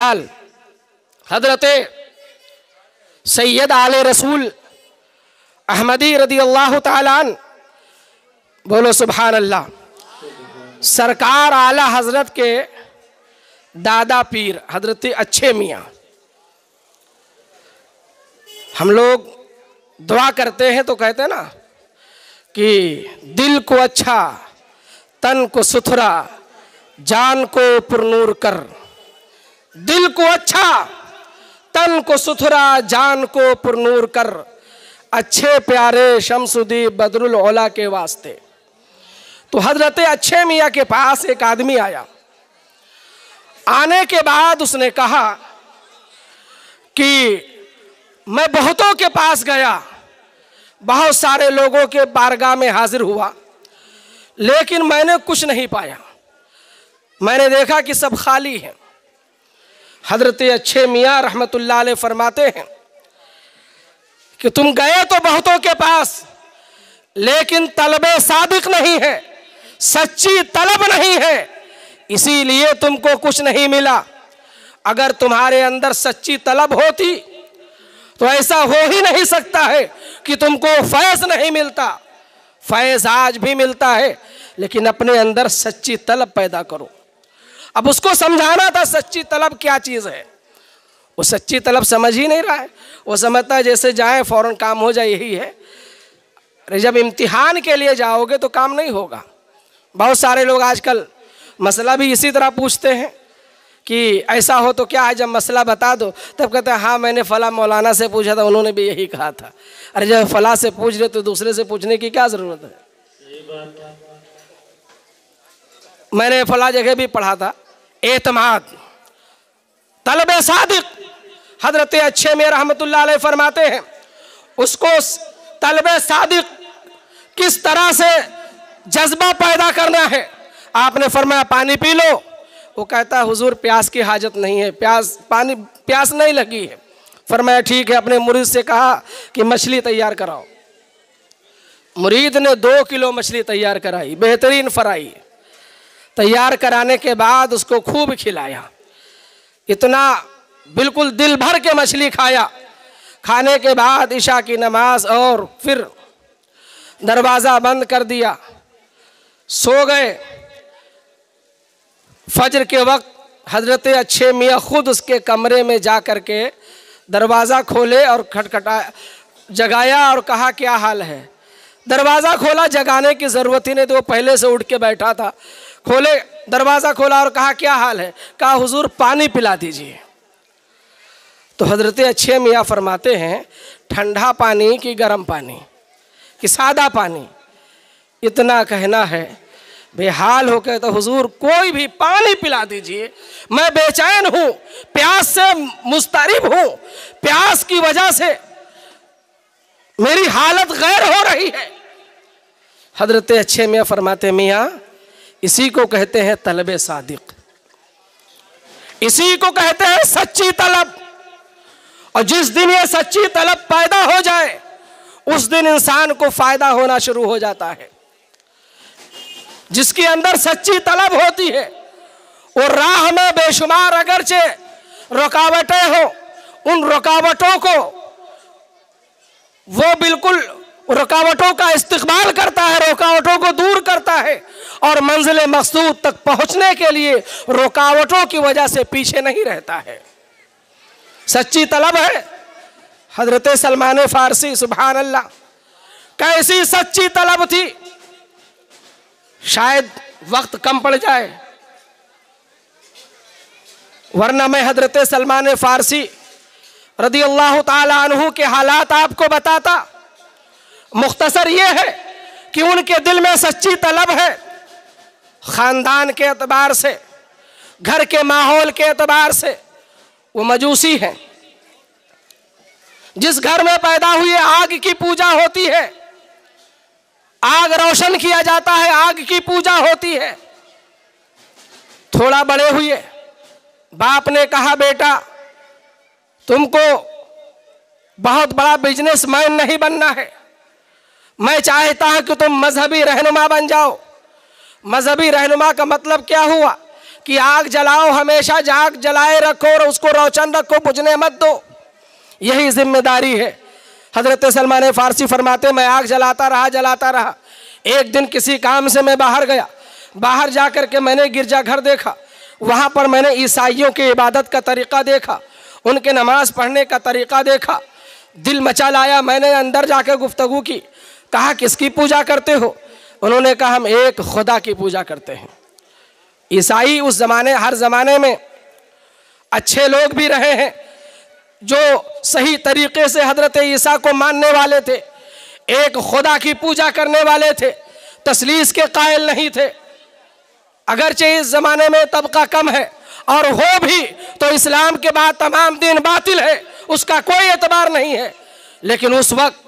हज़रत सैयद आल रसूल अहमदी रदी अल्लाह तालान बोलो सुबहान अल्लाह सरकार आला हज़रत के दादा पीर, हज़रत अच्छे मियाँ। हम लोग दुआ करते हैं तो कहते हैं ना कि दिल को अच्छा तन को सुथरा, जान को पुरनूर कर। दिल को अच्छा तन को सुथरा, जान को पुरनूर कर। अच्छे प्यारे शमसुदी बदरुल ओला के वास्ते। तो हज़रत अच्छे मियाँ के पास एक आदमी आया। आने के बाद उसने कहा कि मैं बहुतों के पास गया। बहुत सारे लोगों के बारगाह में हाजिर हुआ। लेकिन मैंने कुछ नहीं पाया। मैंने देखा कि सब खाली हैं। हज़रत अच्छे मियाँ अलैह फरमाते हैं कि तुम गए तो बहुतों के पास, लेकिन तलब सादिक नहीं है, सच्ची तलब नहीं है, इसीलिए तुमको कुछ नहीं मिला। अगर तुम्हारे अंदर सच्ची तलब होती तो ऐसा हो ही नहीं सकता है कि तुमको फैज नहीं मिलता। फैज आज भी मिलता है, लेकिन अपने अंदर सच्ची तलब पैदा करो। अब उसको समझाना था सच्ची तलब क्या चीज़ है। वो सच्ची तलब समझ ही नहीं रहा है। वो समझता है जैसे जाए, फ़ौरन काम हो जाए, यही है। अरे जब इम्तिहान के लिए जाओगे तो काम नहीं होगा। बहुत सारे लोग आजकल मसला भी इसी तरह पूछते हैं कि ऐसा हो तो क्या है, जब मसला बता दो, तब कहते हैं हाँ मैंने फ़ला मौलाना से पूछा था, उन्होंने भी यही कहा था। अरे जब फ़ला से पूछ रहे तो दूसरे से पूछने की क्या ज़रूरत है? मैंने फ़ला जगह भी पढ़ा था। एतमाद। तलब सादिक। हज़रत अच्छे में अलैह फरमाते हैं, उसको तलब सादिक किस तरह से जज्बा पैदा करना है? आपने फरमाया, पानी पी लो। वो कहता है हुजूर, प्यास की हाजत नहीं है, प्यास, पानी, प्यास नहीं लगी है। फरमाया, ठीक है। अपने मुरीद से कहा कि, मछली तैयार कराओ। मुरीद ने दो किलो मछली तैयार कराई, बेहतरीन फ्राई। तैयार कराने के बाद उसको खूब खिलाया। इतना बिल्कुल दिल भर के मछली खाया। खाने के बाद ईशा की नमाज़ और फिर दरवाज़ा बंद कर दिया। सो गए। फजर के वक्त हज़रत अच्छे मियाँ खुद उसके कमरे में जा कर के दरवाज़ा खोले और खटखटाया जगाया और कहा, क्या हाल है? दरवाज़ा खोला, जगाने की ज़रूरत ही नहीं तो वो पहले से उठ के बैठा था। खोले, दरवाज़ा खोला और कहा, क्या हाल है? कहा, हुजूर, पानी पिला दीजिए। तो हज़रत अच्छे मियाँ फरमाते हैं, ठंडा पानी कि गर्म पानी? कि सादा पानी? इतना कहना है बेहाल हो के तो हुजूर, कोई भी पानी पिला दीजिए। मैं बेचैन हूँ, प्यास से मुस्तरिब हूँ, प्यास की वजह से मेरी हालत गैर हो रही है। हज़रत अच्छे मियाँ फरमाते मियाँ इसी को कहते हैं तलब सादिक। इसी को कहते हैं सच्ची तलब। और जिस दिन ये सच्ची तलब पैदा हो जाए, उस दिन इंसान को फ़ायदा होना शुरू हो जाता है। जिसके अंदर सच्ची तलब होती है, वो राह में बेशुमार अगरचे रुकावटें हो, उन रुकावटों को वो बिल्कुल रुकावटों का इस्तेमाल करता है, रुकावटों को दूर करता है और मंजिल मकसूद तक पहुँचने के लिए रुकावटों की वजह से पीछे नहीं रहता है। सच्ची तलब है। हज़रत सलमान फारसी सुबहान अल्लाह कैसी सच्ची तलब थी। शायद वक्त कम पड़ जाए। वरना मैं हज़रत सलमान फारसी रदी अल्लाह तु के हालात आपको बताता। मुख्तसर ये है कि उनके दिल में सच्ची तलब है। ख़ानदान के अतबार से, घर के माहौल के अतबार से वो मजूसी हैं। जिस घर में पैदा हुए आग की पूजा होती है, आग रोशन किया जाता है, आग की पूजा होती है। थोड़ा बड़े हुए, बाप ने कहा, बेटा, तुमको बहुत बड़ा बिजनेसमैन नहीं बनना है। मैं चाहता हूँ कि तुम मजहबी रहनुमा बन जाओ। मजहबी रहनुमा का मतलब क्या हुआ? कि आग जलाओ, हमेशा जाग जलाए रखो और उसको रोशन रखो, बुझने मत दो। यही ज़िम्मेदारी है। हज़रत सलमान फारसी फरमाते, मैं आग जलाता रहा जलाता रहा। एक दिन किसी काम से मैं बाहर गया। बाहर जा कर के मैंने गिरजाघर देखा। वहाँ पर मैंने ईसाइयों की इबादत का तरीक़ा देखा। उनके नमाज़ पढ़ने का तरीक़ा देखा। दिल मचा लाया। मैंने अंदर जाकर गुफ्तगु की। कहा, किसकी पूजा करते हो? उन्होंने कहा, हम एक खुदा की पूजा करते हैं। ईसाई उस ज़माने, हर ज़माने में अच्छे लोग भी रहे हैं, जो सही तरीके से हज़रत ईसा को मानने वाले थे, एक खुदा की पूजा करने वाले थे, तसलीस के कायल नहीं थे। अगरचे इस ज़माने में तबका कम है, और हो भी तो इस्लाम के बाद तमाम दिन बातिल है, उसका कोई एतबार नहीं है। लेकिन उस वक्त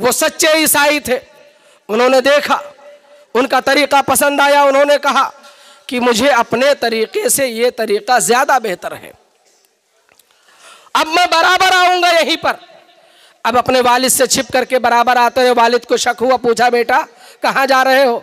वो सच्चे ईसाई थे। उन्होंने देखा, उनका तरीक़ा पसंद आया, उन्होंने कहा कि मुझे अपने तरीके से ये तरीक़ा ज़्यादा बेहतर है। अब मैं बराबर आऊँगा यहीं पर। अब अपने वालिद से छिप करके बराबर आते हुए वालिद को शक हुआ, पूछा, बेटा, कहाँ जा रहे हो?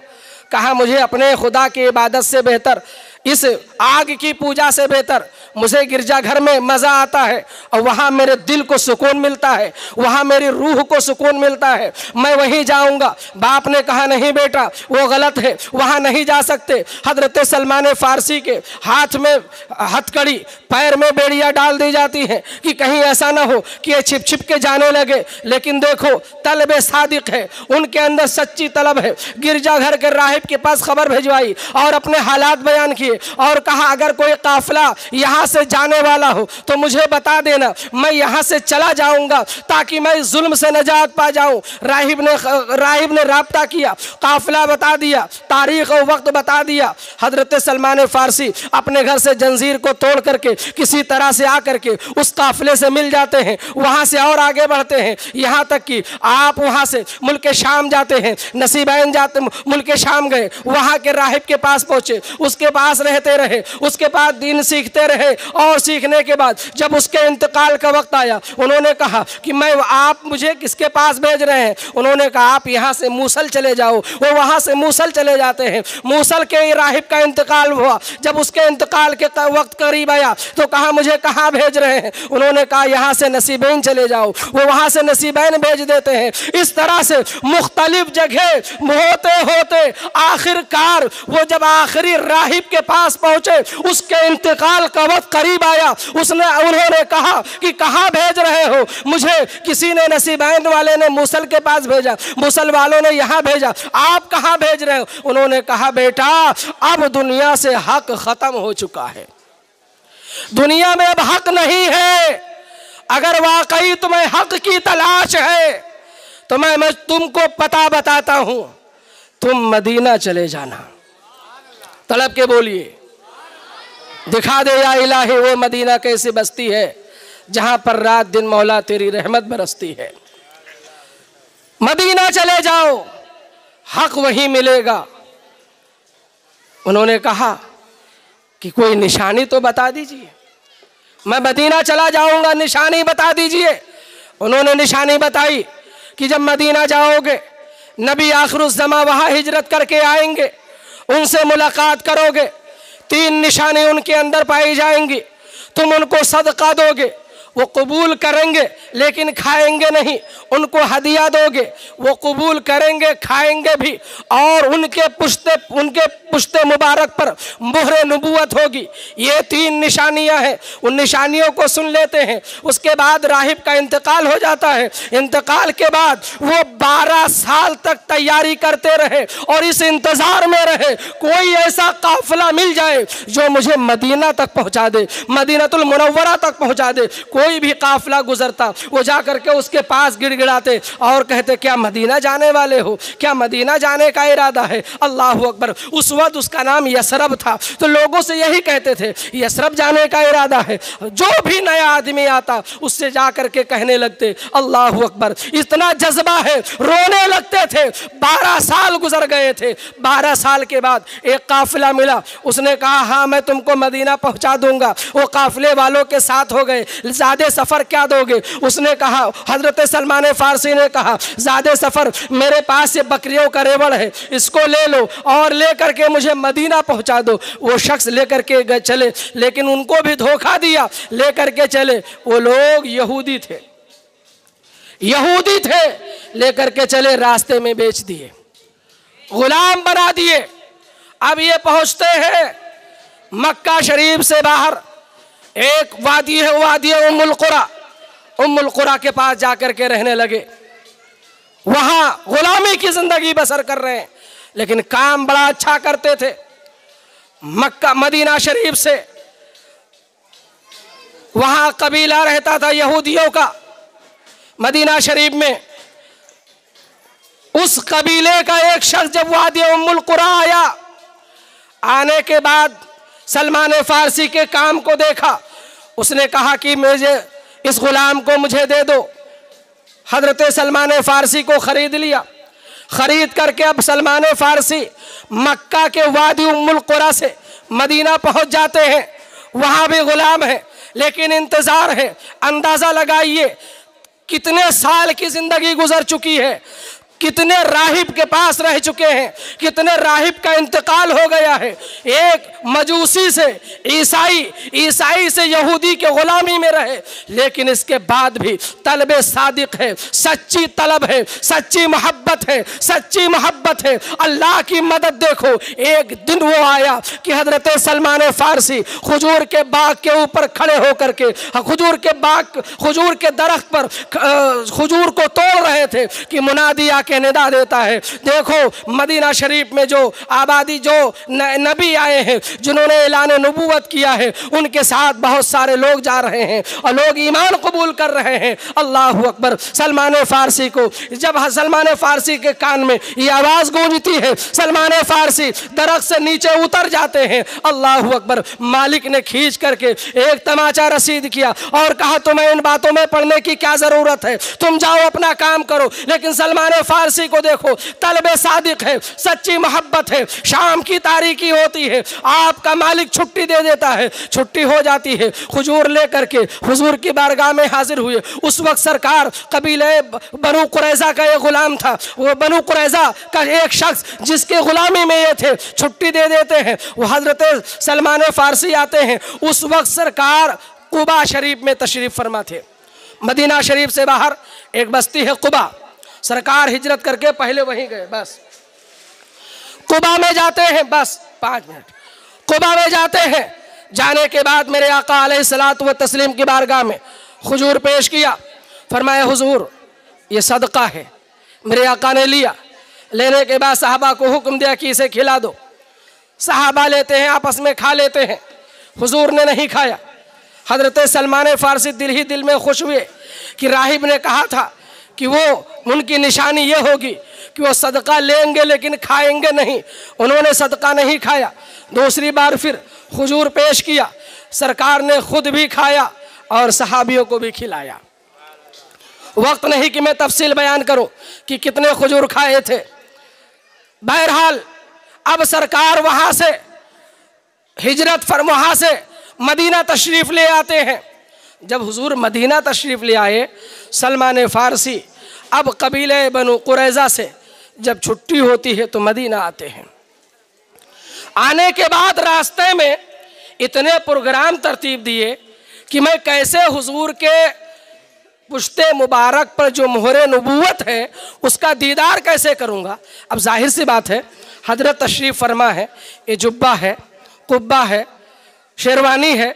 कहा मुझे अपने खुदा की इबादत से बेहतर इस आग की पूजा से बेहतर। मुझे गिरजाघर में मज़ा आता है और वहाँ मेरे दिल को सुकून मिलता है। वहाँ मेरी रूह को सुकून मिलता है। मैं वहीं जाऊँगा। बाप ने कहा, नहीं बेटा, वो गलत है। वहाँ नहीं जा सकते। हज़रत सलमान फ़ारसी के हाथ में हथकड़ी, पैर में बेड़िया डाल दी जाती हैं कि कहीं ऐसा ना हो कि ये छिप छिप के जाने लगे। लेकिन देखो, तलब सादिक है। उनके अंदर सच्ची तलब है। गिरजाघर के राहिब के पास खबर भिजवाई और अपने हालात बयान किए। और कहा, अगर कोई काफिला यहाँ से जाने वाला हो तो मुझे बता देना। मैं यहाँ से चला जाऊँगा ताकि मैं जुल्म से नजात पा जाऊँ। राहिब ने राहिब ने रबता किया, काफिला बता दिया, तारीख और वक्त बता दिया। हज़रत सलमान फ़ारसी अपने घर से जंजीर को तोड़ करके किसी तरह से आ करके उस काफिले से मिल जाते हैं, वहाँ से और आगे बढ़ते हैं। यहाँ तक कि आप वहाँ से मुल्क शाम जाते हैं नसीबैन जाते, मुल्क शाम गए, वहाँ के राहिब के पास पहुँचे। उसके पास रहते रहे, उसके बाद दिन सीखते रहे। और सीखने के बाद जब उसके इंतकाल का वक्त आया, उन्होंने कहा कि मैं, आप मुझे किसके पास भेज रहे हैं? उन्होंने कहा, आप यहाँ से मूसल चले जाओ। वो वहाँ से मूसल चले जाते हैं। मूसल के राहिब का इंतकाल हुआ। जब उसके इंतकाल के वक्त करीब आया तो कहा, मुझे कहाँ भेज रहे हैं? उन्होंने कहा, यहाँ से नसीबैन चले जाओ। वो वहाँ से नसीबैन भेज देते हैं। इस तरह से मुख्तलिफ़ जगह होते होते आखिरकार वो जब आखिरी राहिब के पास पहुँचे, उसके इंतकाल का वक्त करीब आया। उसने, उन्होंने कहा कि कहाँ भेज रहे हो? मुझे किसी ने नसीबैन वाले ने मुसल के पास भेजा, मुसल वालों ने यहाँ भेजा। आप कहाँ भेज रहे हो? उन्होंने कहा, बेटा, अब दुनिया से हक ख़त्म हो चुका है। दुनिया में अब हक नहीं है। अगर वाकई तुम्हें हक की तलाश है तो मैं मैं तुमको पता बताता हूँ। तुम मदीना चले जाना। तलब के बोलिए। दिखा दे या इलाही, वो मदीना कैसी बस्ती है, जहाँ पर रात दिन मौला तेरी रहमत बरसती है। मदीना चले जाओ, हक वहीं मिलेगा। उन्होंने कहा कि कोई निशानी तो बता दीजिए। मैं मदीना चला जाऊँगा, निशानी बता दीजिए। उन्होंने निशानी बताई कि जब मदीना जाओगे, नबी आखिरुज़मा वहाँ हिजरत करके आएँगे। उनसे मुलाकात करोगे। तीन निशानी उनके अंदर पाई जाएँगी। तुम उनको सदका दोगे। वो कबूल करेंगे, लेकिन खाएँगे नहीं। उनको हदिया दोगे, वो कबूल करेंगे, खाएँगे भी। और उनके पुश्ते उनके पुश्ते मुबारक पर मुहर नबूत होगी। ये तीन निशानियाँ हैं। उन निशानियों को सुन लेते हैं। उसके बाद राहिब का इंतकाल हो जाता है। इंतकाल के बाद वो बारह साल तक तैयारी करते रहे और इस इंतज़ार में रहे। कोई ऐसा काफिला मिल जाए जो मुझे मदीना तक पहुँचा दे, मदीनतुल मुनव्वरा तक पहुँचा दे। कोई भी काफिला गुजरता, वो जा करके उसके पास गिड़गिड़ाते और कहते, क्या मदीना जाने वाले हो? क्या मदीना जाने का इरादा है? अल्लाह अकबर। उस वक्त उसका नाम यसरब था। तो लोगों से यही कहते थे, यसरब जाने का इरादा है। जो भी नया आदमी आता, उससे जा करके कहने लगते, अल्लाह अकबर, इतना जज्बा है। रोने लगते थे। बारह साल गुजर गए थे। बारह साल के बाद एक काफिला मिला। उसने कहा हाँ मैं तुमको मदीना पहुँचा दूँगा। वो काफिले वालों के साथ हो गए। ज़्यादा सफ़र क्या दोगे? उसने कहा, हज़रत सलमान फ़ारसी ने कहा, ज़्यादा सफ़र मेरे पास ये बकरियों का रेवड़ है, इसको ले लो और लेकर के मुझे मदीना पहुँचा दो। वो शख्स लेकर के चले, लेकिन उनको भी धोखा दिया। लेकर के चले। वो लोग यहूदी थे। यहूदी थे। लेकर के चले, रास्ते में बेच दिए। गुलाम बना दिए। अब ये पहुँचते हैं मक्का शरीफ से बाहर। एक वादी है वादी है उम्मुल कुरा। उम्मुल कुरा के पास जाकर के रहने लगे। वहाँ गुलामी की ज़िंदगी बसर कर रहे हैं, लेकिन काम बड़ा अच्छा करते थे। मक्का, मदीना शरीफ से वहाँ कबीला रहता था यहूदियों का। मदीना शरीफ में उस कबीले का एक शख्स जब वादी उम्मुल कुरा आया, आने के बाद सलमान फारसी के काम को देखा। उसने कहा कि मुझे, इस गुलाम को मुझे दे दो। हज़रत सलमान फारसी को खरीद लिया। खरीद करके अब सलमान फारसी मक्का के वादी उम्मुल कुरा से मदीना पहुँच जाते हैं। वहाँ भी गुलाम है, लेकिन इंतज़ार है। अंदाज़ा लगाइए, कितने साल की ज़िंदगी गुजर चुकी है। कितने राहिब के पास रह चुके हैं, कितने राहिब का इंतकाल हो गया है। एक मजूसी से, ईसाई ईसाई से यहूदी के गुलामी में रहे, लेकिन इसके बाद भी तलब सादिक है, सच्ची तलब है, सच्ची मोहब्बत है, सच्ची मोहब्बत है। अल्लाह की मदद देखो, एक दिन वो आया कि हज़रत सलमान फारसी खजूर के बाग के ऊपर खड़े होकर के खजूर के बाग खजूर के दरख्त पर खजूर को तोड़ रहे थे कि मुनादिया निदा देता है। देखो, मदीना शरीफ में जो आबादी, जो नबी आए हैं, जिन्होंने ऐलान नबूवत किया है, उनके साथ बहुत सारे लोग जा रहे हैं और लोग ईमान कबूल कर रहे हैं। अल्लाह अकबर। सलमान फ़ारसी को, जब सलमान फ़ारसी के कान में ये आवाज़ गूंजती है, सलमान फ़ारसी दरख्त से नीचे उतर जाते हैं। अल्लाह अकबर। मालिक ने खींच करके एक तमाचा रसीद किया और कहा, तुम्हें इन बातों में पढ़ने की क्या ज़रूरत है? तुम जाओ, अपना काम करो। लेकिन सलमान फारसी को देखो, तलब सादिक है, सच्ची मोहब्बत है, शाम की तारीखी होती है, आपका मालिक छुट्टी दे देता है, छुट्टी हो जाती है, हुजूर लेकर के हुजूर की बारगाह में हाजिर हुए, उस वक्त सरकार कबीले बनु कुरैजा का एक गुलाम था, वो बनु कुरैजा का एक शख्स जिसके गुलामी में ये थे, छुट्टी दे देते हैं, वो हज़रत सलमान फारसी आते हैं, उस वक्त सरकार कुबा शरीफ में तशरीफ़ फरमा थे, मदीना शरीफ से बाहर एक बस्ती है कुबा सरकार हिजरत करके पहले वहीं गए, बस। कुबा में जाते हैं, बस, पाँच मिनट। कुबा में जाते हैं, जाने के बाद मेरे आका सलात व तस्लीम की बारगाह में हुजूर पेश किया। फरमाया, हुजूर, ये सदका है, मेरे आका ने लिया। लेने के बाद साहबा को हुक्म दिया कि इसे खिला दो। साहबा लेते हैं, आपस में खा लेते हैं। हुजूर ने नहीं खाया। हज़रत सलमान फ़ारसी दिल ही दिल में खुश हुए कि राहिब ने कहा था कि वो, उनकी निशानी ये होगी कि वो सदका लेंगे लेकिन खाएँगे नहीं। उन्होंने सदका नहीं खाया। दूसरी बार फिर हुजूर पेश किया। सरकार ने खुद भी खाया और सहाबियों को भी खिलाया। वक्त नहीं कि मैं तफसील बयान करूँ कि कितने खजूर खाए थे। बहरहाल, अब सरकार वहाँ से, हिजरत फर वहाँ से मदीना तशरीफ़ ले आते हैं। जब हुजूर मदीना तशरीफ़ ले आए, सलमान फ़ारसी, अब कबीले बनु कुरैज़ा से, जब छुट्टी होती है तो मदीना आते हैं। आने के बाद रास्ते में इतने प्रोग्राम तरतीब दिए कि मैं कैसे हुजूर के पुश्ते मुबारक पर जो मोहर नबूत है, उसका दीदार कैसे करूँगा? अब ज़ाहिर सी बात है, हज़रत तशरीफ़ फरमा है, ये जुब्बा है, कुब्बा है, शेरवानी है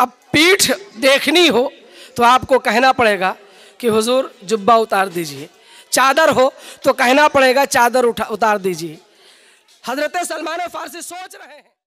अब पीठ देखनी हो तो आपको कहना पड़ेगा कि हुजूर, जुब्बा उतार दीजिए। चादर हो तो कहना पड़ेगा, चादर उठा, उतार दीजिए। हज़रत सलमान फारसी सोच रहे हैं।